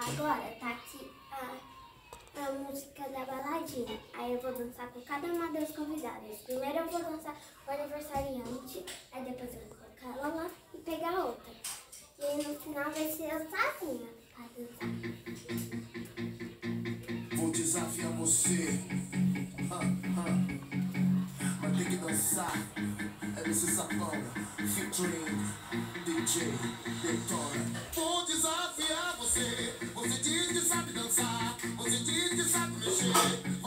Agora tá aqui a, a música da baladinha. Aí eu vou dançar com cada uma das convidadas. Primeiro eu vou dançar o aniversariante, aí depois eu vou colocar ela lá e pegar outra. E aí no final vai ser eu sozinha pra dançar. Vou desafiar você. Ah, ah. mas tem que dançar. É esse sapão, featuring DJ Detona Vou desafiar você. appreciate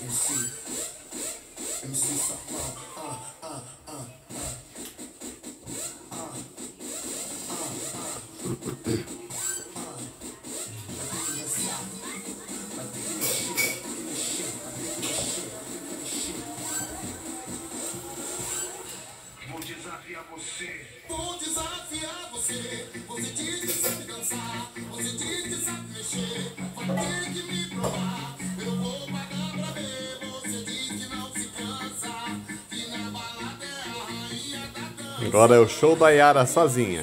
MC, MC safado ah, ah, ah, ah, ah, ah, ah. Vou desafiar você. Vou desafiar você. Você tira. Agora é o show da Yara sozinha.